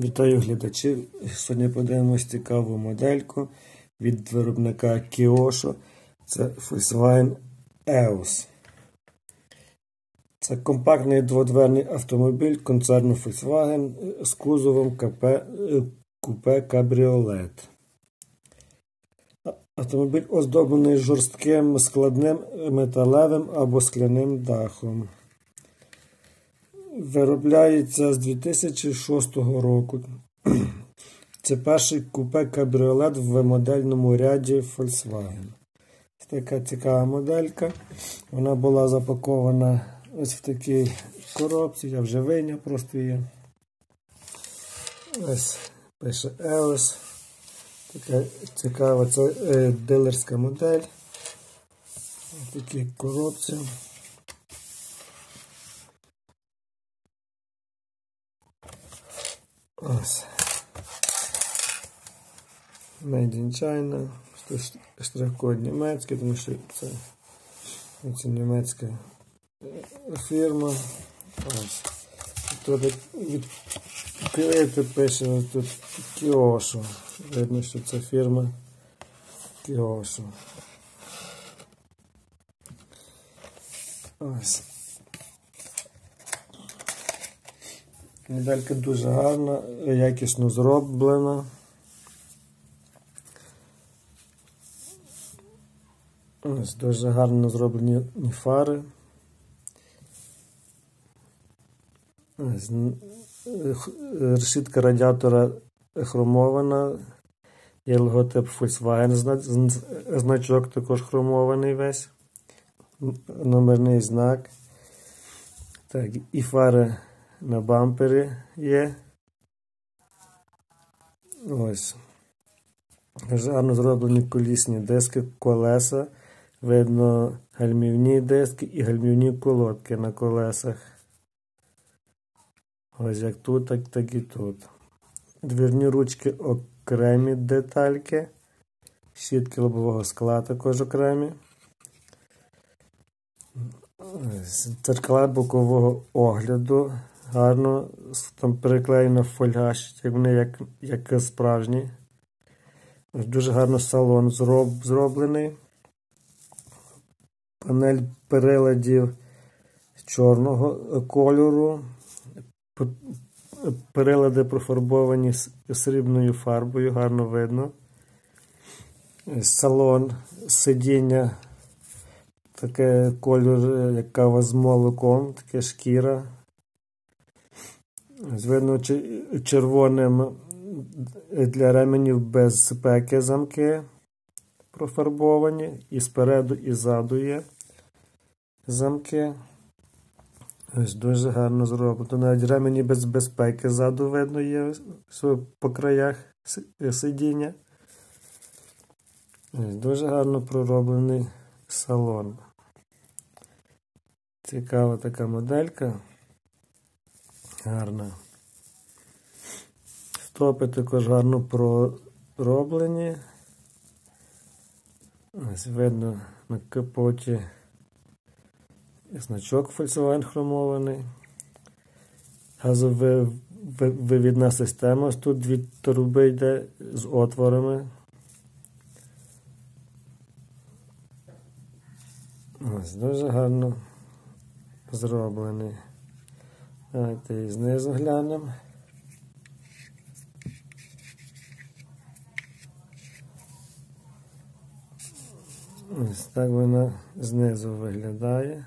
Вітаю глядачів. Сьогодні подивимось цікаву модельку від виробника Kioshio. Це Volkswagen EOS. Це компактний дводверний автомобіль концерну Volkswagen з кузовом купе Кабріолет. Автомобіль оздоблений жорстким складним металевим або скляним дахом. Виробляється з 2006 року. Це перший купе кабріолет в модельному ряді Volkswagen. Така цікава моделька. Вона була запакована ось в такій коробці. Я вже вийняв просто її. Ось пише EOS. Така цікава це е, дилерська модель. Ось такі коробці. Ось. Made in China. Штрих-код німецький, тому що це, це німецька фірма. Ось. Тут відкрити пише тут Кіошо. Видно, що це фірма Кіошо. Ось. Медалька дуже гарна, якісно зроблена. Ось дуже гарно зроблені фари. Ось, решітка радіатора хромована. Є логотип Volkswagen, значок також хромований весь. Номерний знак. Так, і фари на бампері є. Ось. Гарно зроблені колісні диски, колеса. Видно гальмівні диски і гальмівні колодки на колесах. Ось як тут, так, так і тут. Двірні ручки окремі детальки. Щітки лобового скла також окремі. Церкала бокового огляду гарно там приклеєна фольга, як вони як як справжні. Дуже гарно салон зроб, зроблений. Панель переладів чорного кольору. Прилади профарбовані срібною фарбою, гарно видно. Салон сидіння, таке кольор, як кава з молоком, таке шкіра. Видно червоним для ременів без спеки замки профарбовані. І спереду, і ззаду є замки. Ось дуже гарно зроблено. Навіть ремені без безпеки ззаду видно є по краях сидіння. Ось Дуже гарно пророблений салон. Цікава така моделька. Гарна. Стопи також гарно пророблені. Ось видно на капоті значок Volkswagen хромований. Газовивідна система. Ось тут дві труби йде з отворами. Ось дуже гарно зроблений. Давайте знизу глянемо. Ось так вона знизу виглядає.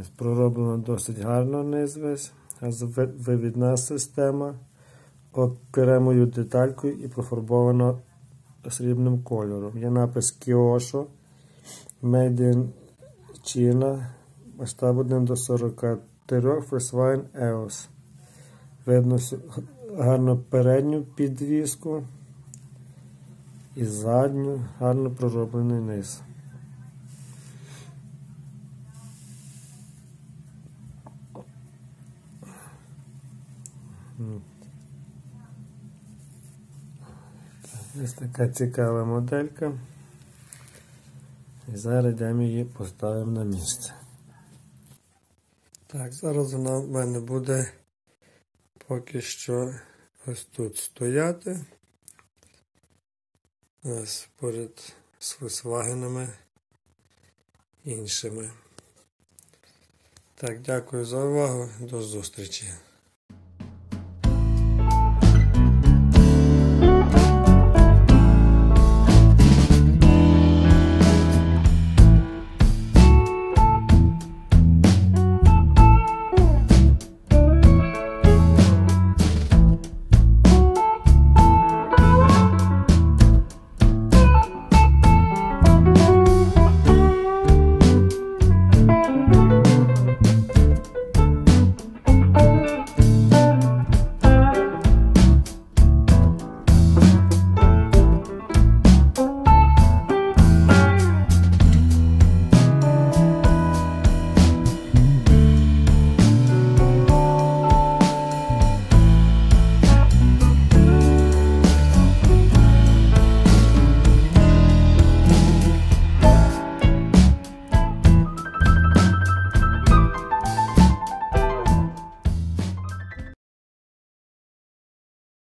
Ось Пророблено досить гарно низ весь. Вивідна система окремою деталькою і профарбовано срібним кольором. Є напис Kioshio Made in China. Масштаб 1 до 43 Volkswagen EOS. Видно гарно передню підвіску і задню, гарно пророблений низ. Ось така цікава моделька. І зараз йдемо її поставимо на місце. Так, зараз вона в мене буде поки що ось тут стояти. Ось поряд з Volkswagen іншими. Так, дякую за увагу. До зустрічі.